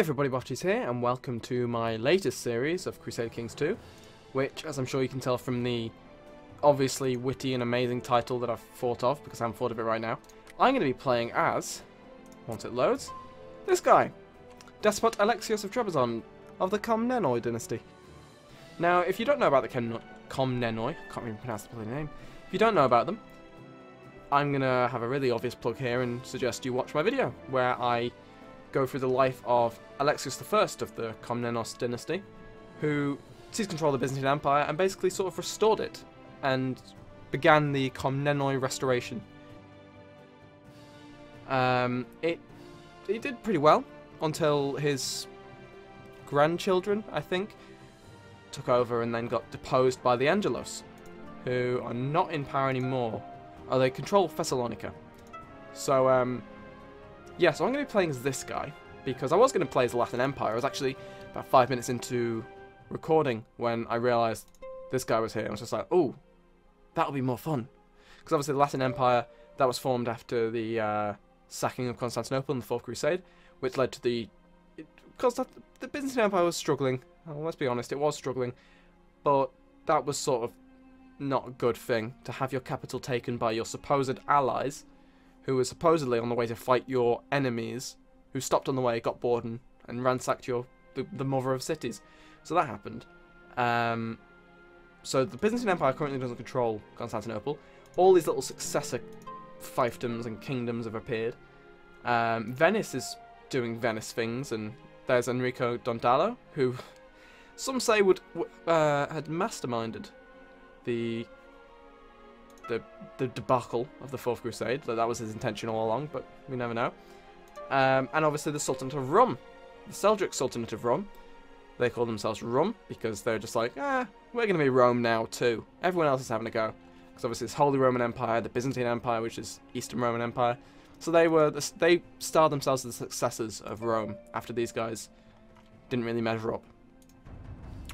everybody, Botches here, and welcome to my latest series of Crusader Kings 2, which, as I'm sure you can tell from the obviously witty and amazing title that I've thought of, because I haven't thought of it right now, I'm going to be playing as, once it loads, this guy, Despot Alexios of Trebizond, of the Komnenoi dynasty. Now, if you don't know about the Ken Komnenoi, can't even pronounce the bloody name, if you don't know about them, I'm going to have a really obvious plug here and suggest you watch my video, where I go through the life of Alexios I of the Komnenos dynasty, who seized control of the Byzantine Empire and basically sort of restored it and began the Komnenoi restoration. Um, it, it did pretty well until his grandchildren, I think, took over and then got deposed by the Angelos, who are not in power anymore. Oh, they control Thessalonica. So, um, yeah, so I'm going to be playing as this guy, because I was going to play as the Latin Empire. I was actually about five minutes into recording when I realised this guy was here. I was just like, oh, that'll be more fun. Because obviously the Latin Empire, that was formed after the uh, sacking of Constantinople in the Fourth Crusade, which led to the... Because the Byzantine Empire was struggling. Well, let's be honest, it was struggling. But that was sort of not a good thing, to have your capital taken by your supposed allies, who was supposedly on the way to fight your enemies, who stopped on the way, got bored, and, and ransacked your the, the mother of cities. So that happened. Um, so the Byzantine Empire currently doesn't control Constantinople. All these little successor fiefdoms and kingdoms have appeared. Um, Venice is doing Venice things, and there's Enrico Dandolo, who some say would uh, had masterminded the the the debacle of the Fourth Crusade. That that was his intention all along, but we never know. Um, and obviously the Sultanate of Rum, the Seljuk Sultanate of Rum. They call themselves Rum because they're just like, ah, we're going to be Rome now too. Everyone else is having a go. Because obviously it's Holy Roman Empire, the Byzantine Empire, which is Eastern Roman Empire. So they were the, they styled themselves as the successors of Rome after these guys didn't really measure up.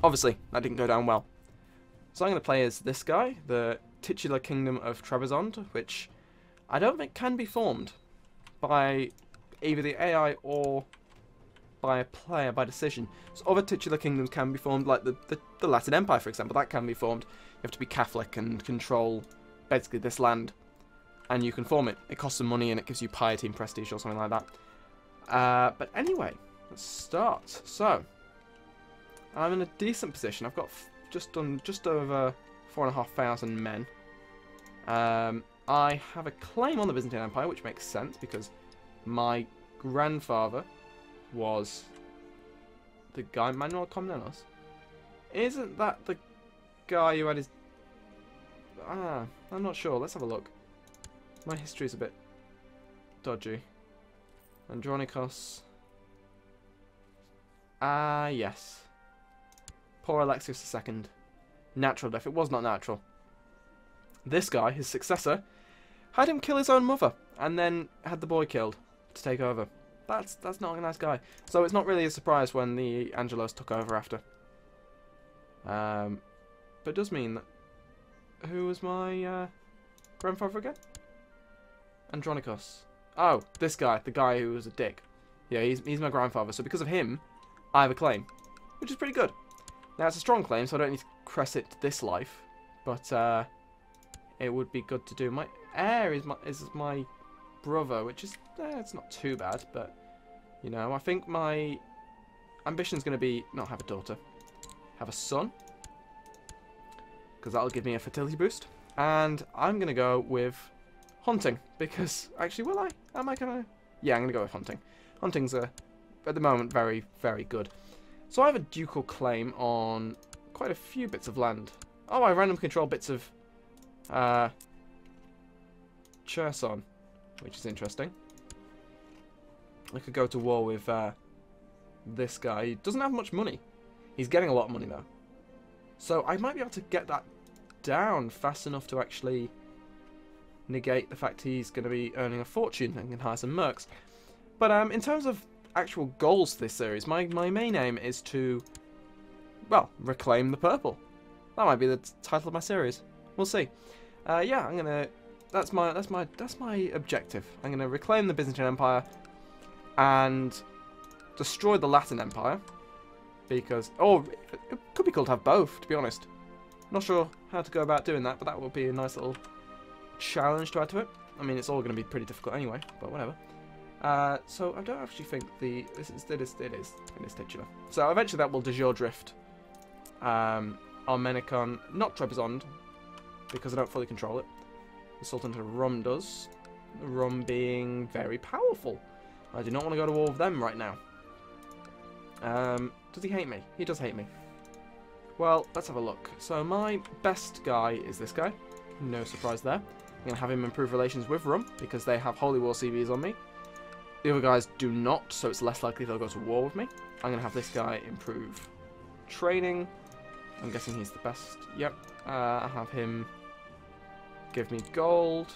Obviously, that didn't go down well. So I'm going to play as this guy, the titular kingdom of Trebizond, which I don't think can be formed by either the AI or by a player by decision. So other titular kingdoms can be formed, like the, the, the Latin Empire, for example. That can be formed. You have to be Catholic and control basically this land, and you can form it. It costs some money and it gives you piety and prestige or something like that. Uh, but anyway, let's start. So, I'm in a decent position. I've got just done just over four and a half thousand men. Um, I have a claim on the Byzantine Empire, which makes sense because my grandfather was the guy Manuel Komnenos. Isn't that the guy who had his... Ah, I'm not sure. Let's have a look. My history is a bit dodgy. Andronikos. Ah, yes. Poor Alexios II. Natural death. It was not natural. This guy, his successor, had him kill his own mother, and then had the boy killed to take over. That's that's not a nice guy. So it's not really a surprise when the Angelos took over after. Um, but it does mean that... Who was my uh, grandfather again? Andronikos. Oh, this guy, the guy who was a dick. Yeah, he's, he's my grandfather. So because of him, I have a claim, which is pretty good. Now, it's a strong claim, so I don't need to crest it this life. But uh, it would be good to do. My heir is my, is my brother, which is, eh, it's not too bad, but, you know, I think my ambition is going to be not have a daughter, have a son, because that'll give me a fertility boost, and I'm going to go with hunting, because, actually, will I? Am I going to? Yeah, I'm going to go with hunting. Hunting's, a, at the moment, very, very good. So I have a ducal claim on quite a few bits of land. Oh, I random control bits of uh, Cherson which is interesting. I could go to war with uh, this guy. He doesn't have much money. He's getting a lot of money, though. So I might be able to get that down fast enough to actually negate the fact he's going to be earning a fortune and can hire some mercs. But um, in terms of actual goals for this series, my, my main aim is to, well, reclaim the purple. That might be the title of my series. We'll see. Uh, yeah, I'm to that's my that's my that's my objective. I'm going to reclaim the Byzantine Empire and destroy the Latin Empire. Because, oh, it could be cool to have both, to be honest. Not sure how to go about doing that, but that would be a nice little challenge to add to it. I mean, it's all going to be pretty difficult anyway, but whatever. Uh, so I don't actually think the this is it is it is it is titular. So eventually that will de jure drift. Um, Armenicon, not Trebizond, because I don't fully control it. The Sultan of Rum does. Rum being very powerful. I do not want to go to war with them right now. Um, does he hate me? He does hate me. Well, let's have a look. So my best guy is this guy. No surprise there. I'm going to have him improve relations with Rum, because they have Holy War CBs on me. The other guys do not, so it's less likely they'll go to war with me. I'm going to have this guy improve training. I'm guessing he's the best. Yep. Uh, I have him give me gold.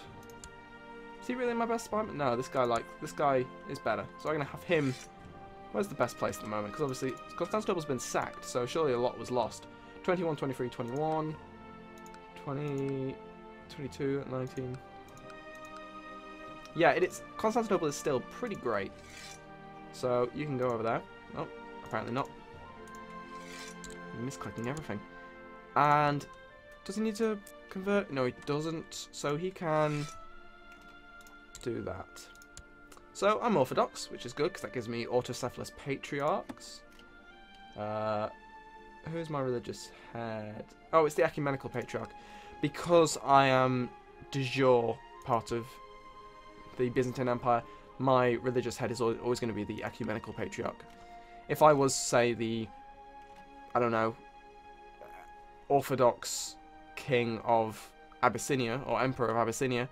Is he really my best spy? No, this guy like this guy is better. So I'm gonna have him. Where's the best place at the moment? Because obviously Constantinople's been sacked, so surely a lot was lost. 21, 23, 21, 20, 22, 19. Yeah, it is. Constantinople is still pretty great. So you can go over there. Oh, apparently not. Misclicking everything. And does he need to convert? No, he doesn't. So he can do that. So I'm Orthodox, which is good because that gives me Autocephalous Patriarchs. Uh, who's my religious head? Oh, it's the Ecumenical Patriarch. Because I am de jure part of the Byzantine Empire, my religious head is always going to be the Ecumenical Patriarch. If I was, say, the, I don't know, Orthodox king of Abyssinia, or emperor of Abyssinia,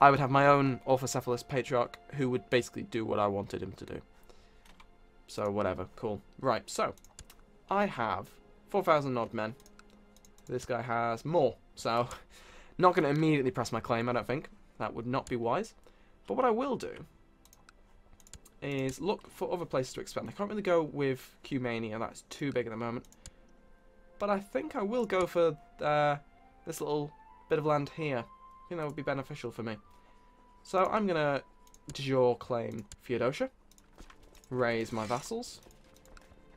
I would have my own Autocephalous Patriarch who would basically do what I wanted him to do. So, whatever. Cool. Right, so, I have 4,000 odd men. This guy has more, so not going to immediately press my claim, I don't think. That would not be wise. But what I will do is look for other places to expand. I can't really go with Cumania, that's too big at the moment. But I think I will go for uh, this little bit of land here. I think that would be beneficial for me. So I'm going to jure claim Theodosia. Raise my vassals.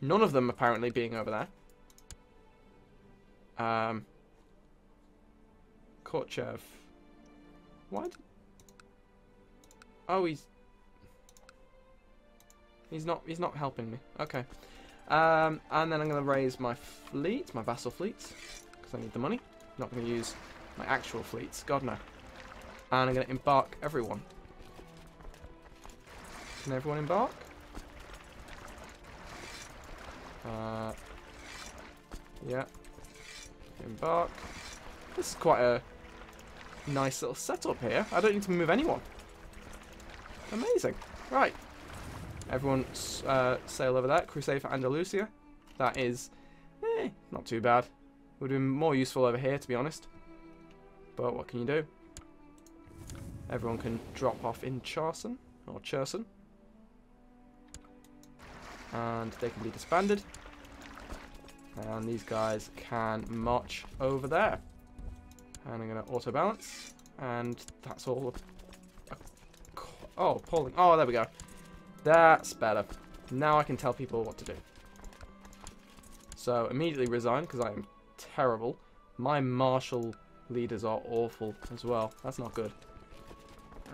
None of them apparently being over there. Um, Korchev. Why Oh, he's... He's not, he's not helping me. Okay. Um, and then I'm going to raise my fleet, my vassal fleets, because I need the money. I'm not going to use my actual fleets. God, no. And I'm going to embark everyone. Can everyone embark? Uh, yeah. Embark. This is quite a nice little setup here. I don't need to move anyone. Amazing. Right. Everyone uh, sail over that. Crusade for Andalusia. That is, eh, not too bad. Would have been more useful over here, to be honest. But what can you do? Everyone can drop off in Charson, or Cherson. And they can be disbanded. And these guys can march over there. And I'm going to auto balance. And that's all Oh, polling. Oh, there we go. That's better. Now I can tell people what to do. So, immediately resign, because I am terrible. My martial leaders are awful as well. That's not good.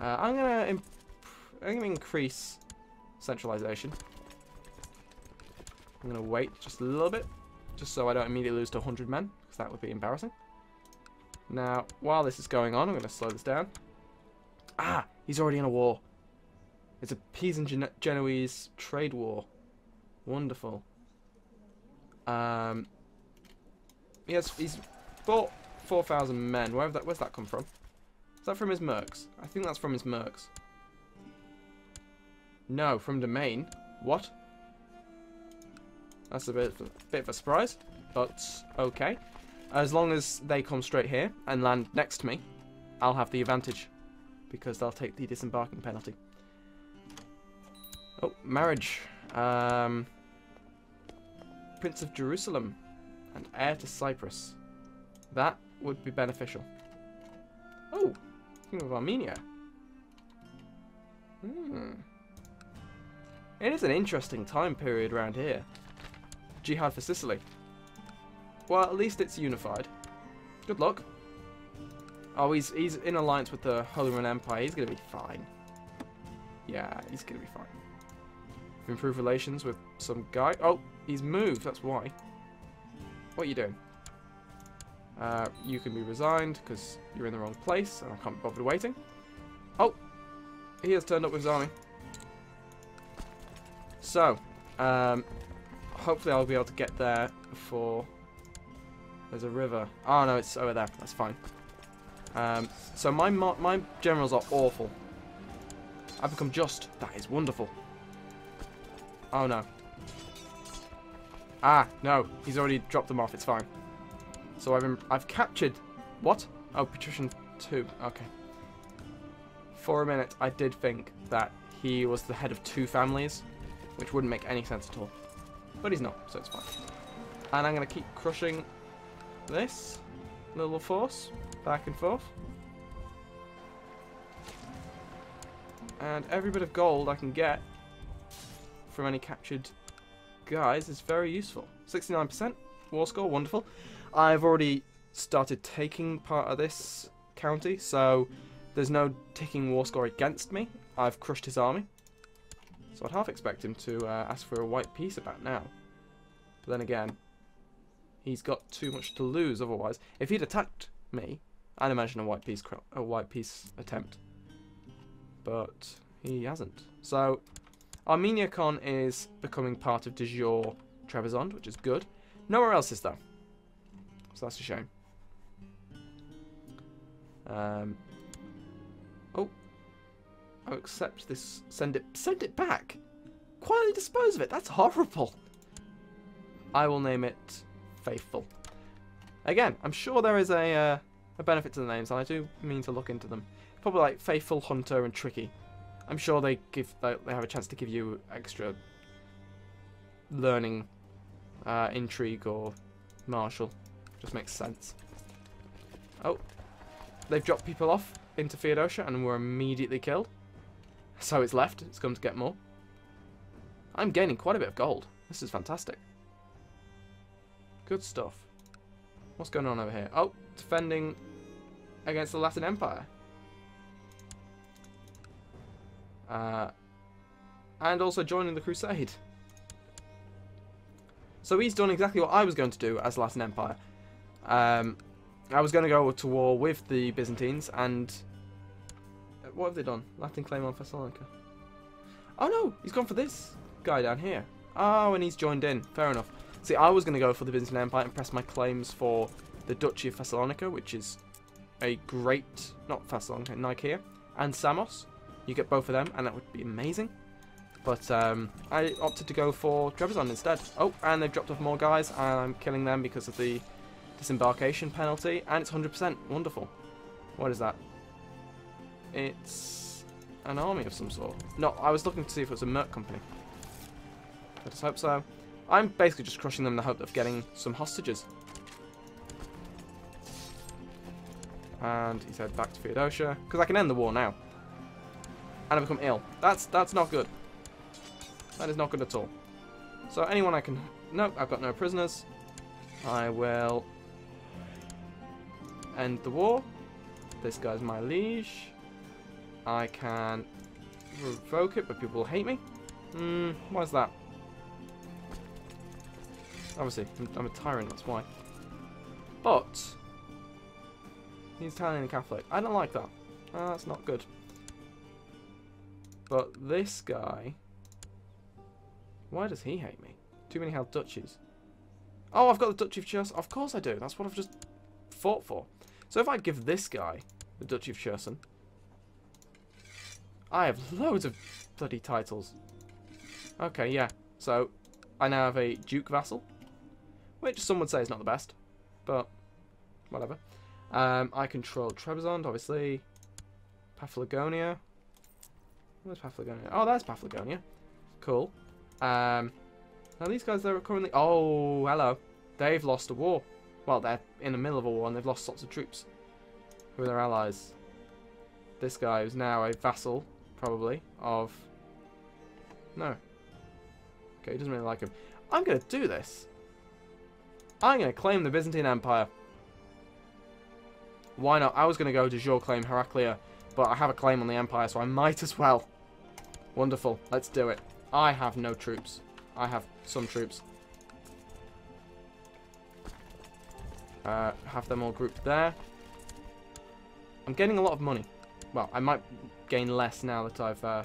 Uh, I'm going to increase centralization. I'm going to wait just a little bit, just so I don't immediately lose to 100 men, because that would be embarrassing. Now, while this is going on, I'm going to slow this down. Ah, he's already in a war. It's a Pisan Gen Genoese trade war. Wonderful. Um, he has, he's bought 4,000 men. Where that, where's that come from? Is that from his mercs? I think that's from his mercs. No, from Domain. What? That's a bit, a bit of a surprise, but okay. As long as they come straight here and land next to me, I'll have the advantage because they'll take the disembarking penalty. Oh, marriage. Um, Prince of Jerusalem and heir to Cyprus. That would be beneficial. Oh, King of Armenia. Hmm. It is an interesting time period around here. Jihad for Sicily. Well, at least it's unified. Good luck. Oh, he's he's in alliance with the Holy Roman Empire. He's gonna be fine. Yeah, he's gonna be fine. Improve relations with some guy. Oh, he's moved. That's why. What are you doing? Uh, you can be resigned because you're in the wrong place, and I can't be bothered waiting. Oh, he has turned up with his army. So, um, hopefully I'll be able to get there before there's a river. Oh no, it's over there. That's fine. Um, so my my generals are awful. I've become just. That is wonderful. Oh no. Ah, no. He's already dropped them off. It's fine. So I've I've captured. What? Oh, patrician two. Okay. For a minute, I did think that he was the head of two families, which wouldn't make any sense at all. But he's not, so it's fine. And I'm going to keep crushing this little force back and forth. And every bit of gold I can get from any captured guys is very useful. 69% war score, wonderful. I've already started taking part of this county, so there's no ticking war score against me. I've crushed his army. So I'd half expect him to uh, ask for a white peace about now. But then again, he's got too much to lose otherwise. If he'd attacked me, I'd imagine a white peace a white peace attempt. But he hasn't. So Armenia Con is becoming part of de jure Trebizond, which is good. Nowhere else is though. So that's a shame. Um, oh. I accept this. Send it. Send it back. Quietly dispose of it. That's horrible. I will name it Faithful. Again, I'm sure there is a uh, a benefit to the names, and I do mean to look into them. Probably like Faithful, Hunter, and Tricky. I'm sure they give they have a chance to give you extra learning, uh, intrigue, or martial. Just makes sense. Oh, they've dropped people off into Theodosia and were immediately killed. So it's left. It's come to get more. I'm gaining quite a bit of gold. This is fantastic. Good stuff. What's going on over here? Oh, defending against the Latin Empire. Uh, and also joining the Crusade. So he's done exactly what I was going to do as Latin Empire. Um, I was going to go to war with the Byzantines, and what have they done? Latin claim on Thessalonica. Oh no, he's gone for this guy down here. Oh, and he's joined in. Fair enough. See, I was going to go for the Byzantine Empire and press my claims for the Duchy of Thessalonica, which is a great, not Thessalonica, Nicaea, and Samos. You get both of them, and that would be amazing. But um, I opted to go for Trebizond instead. Oh, and they've dropped off more guys, and I'm killing them because of the disembarkation penalty, and it's 100%. Wonderful. What is that? It's an army of some sort. No, I was looking to see if it was a merc company. Just hope so. I'm basically just crushing them in the hope of getting some hostages. And he said back to Theodosia, because I can end the war now. And I become ill. That's that's not good. That is not good at all. So anyone I can... Nope, I've got no prisoners. I will end the war. This guy's my liege. I can revoke it, but people will hate me. Hmm, why's that? Obviously, I'm, I'm a tyrant, that's why. But, he's Italian and Catholic. I don't like that. Uh, that's not good. But this guy... Why does he hate me? Too many held duchies. Oh, I've got the Duchy of Cherson. Of course I do. That's what I've just fought for. So if I give this guy the Duchy of Cherson, I have loads of bloody titles. Okay, yeah. So I now have a Duke vassal, which some would say is not the best, but whatever. Um, I control Trebizond, obviously. Paphlagonia. Where's Paphlagonia? Oh, that's Paphlagonia. Cool. Um, now these guys are currently... Oh, hello. They've lost a war. Well, they're in the middle of a war and they've lost lots of troops. Who are their allies? This guy is now a vassal, probably, of... No. Okay, he doesn't really like him. I'm going to do this. I'm going to claim the Byzantine Empire. Why not? I was going to go to jure claim Heraclea, but I have a claim on the Empire, so I might as well. Wonderful. Let's do it. I have no troops. I have some troops. Uh, have them all grouped there. I'm getting a lot of money. Well, I might gain less now that I've uh,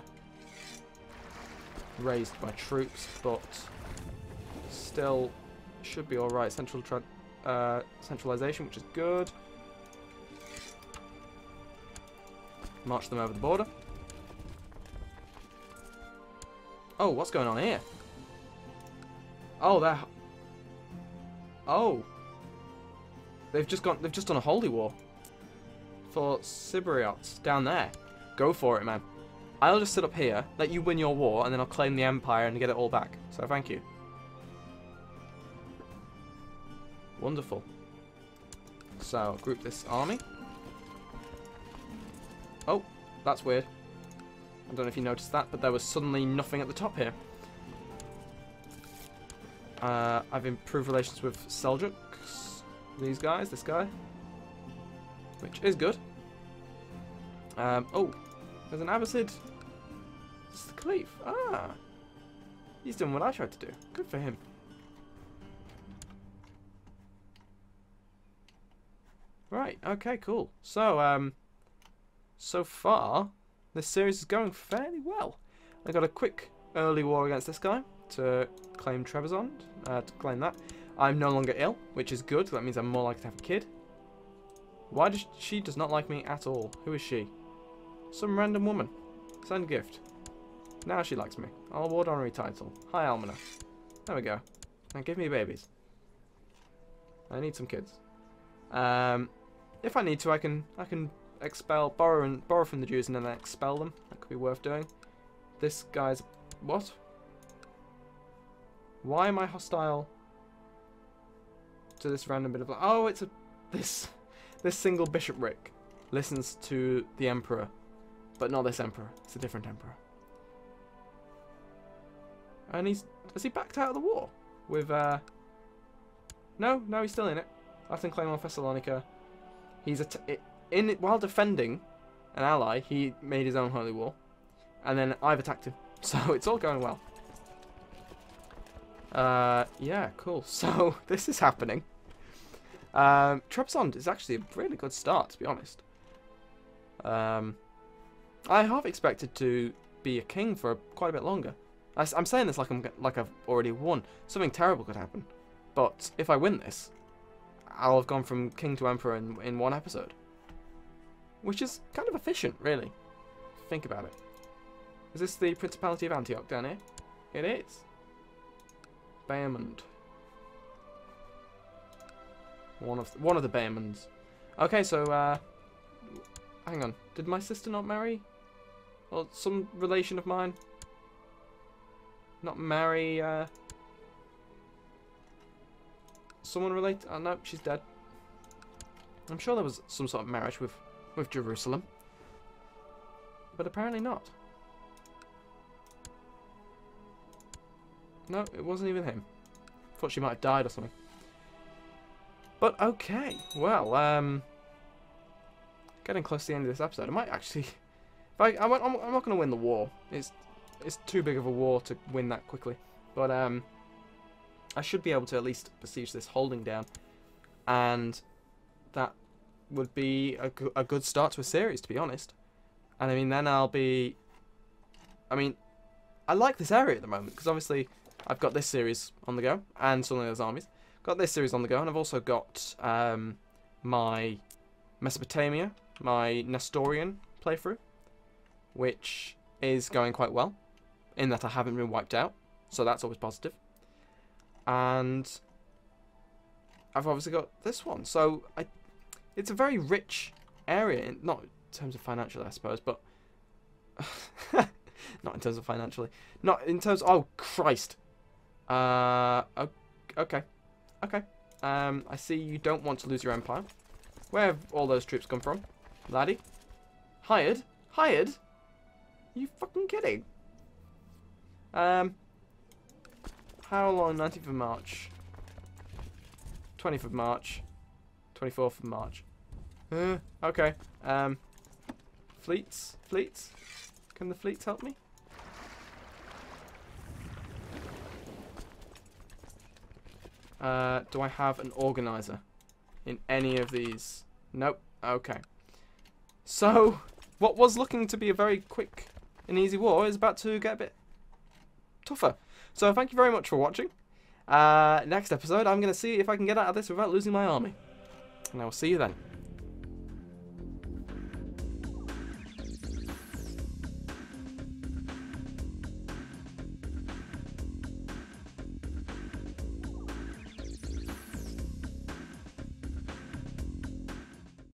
raised my troops, but still should be alright. Central uh, centralization, which is good. March them over the border. Oh, what's going on here? Oh, they're... Oh. They've just gone. They've just done a holy war. For Cypriots down there. Go for it, man. I'll just sit up here, let you win your war, and then I'll claim the empire and get it all back. So thank you. Wonderful. So, group this army. Oh, that's weird. I don't know if you noticed that, but there was suddenly nothing at the top here. Uh, I've improved relations with Seljuks. These guys, this guy. Which is good. Um, oh, there's an Abbasid. It's the Caliph. Ah. He's done what I tried to do. Good for him. Right, okay, cool. So, um, so far, this series is going fairly well. I got a quick early war against this guy to claim Trebizond, uh, to claim that. I'm no longer ill, which is good. That means I'm more likely to have a kid. Why does she does not like me at all? Who is she? Some random woman. Send gift. Now she likes me. I'll award honorary title. Hi, Almina. There we go. Now give me babies. I need some kids. Um, if I need to, I can I can expel, borrow and borrow from the Jews and then expel them. That could be worth doing. This guy's what? Why am I hostile to this random bit of oh it's a this this single bishopric listens to the emperor but not this emperor it's a different emperor and he's has he backed out of the war with uh no no he's still in it Latin claim on Thessalonica he's a in while defending an ally he made his own holy war and then I've attacked him so it's all going well uh, yeah, cool. So, this is happening. Um, Trebizond is actually a really good start, to be honest. Um, I half expected to be a king for quite a bit longer. I, am saying this like I'm like I've already won. Something terrible could happen, but if I win this, I'll have gone from king to emperor in in one episode, which is kind of efficient, really. Think about it. Is this the Principality of Antioch down here? It is. Bohemond. One of one of the Bohemonds. Okay, so uh, hang on. Did my sister not marry? Or some relation of mine? Not marry uh, someone related? Oh no, she's dead. I'm sure there was some sort of marriage with with Jerusalem, but apparently not. No, it wasn't even him. Thought she might have died or something. But okay, well, um, getting close to the end of this episode. I might actually, if I, I'm, I'm not going to win the war. It's, it's too big of a war to win that quickly. But um, I should be able to at least besiege this holding down, and that would be a, a good start to a series, to be honest. And I mean, then I'll be. I mean, I like this area at the moment because obviously I've got this series on the go, and some of those armies. Got this series on the go, and I've also got um, my Mesopotamia, my Nestorian playthrough, which is going quite well, in that I haven't been wiped out, so that's always positive. And I've obviously got this one, so I, it's a very rich area, in, not in terms of financial, I suppose, but not in terms of financially, not in terms. Of, oh Christ! Uh, okay. Okay. Um, I see you don't want to lose your empire. Where have all those troops come from? Laddie? Hired? Hired? You fucking kidding? Um, how long? 19th of March. 20th of March. 24th of March. Uh, okay. Um, fleets? Fleets? Can the fleets help me? Uh, do I have an organizer in any of these? Nope. Okay. So, what was looking to be a very quick and easy war is about to get a bit tougher. So, thank you very much for watching. Uh, next episode, I'm going to see if I can get out of this without losing my army. And I will see you then.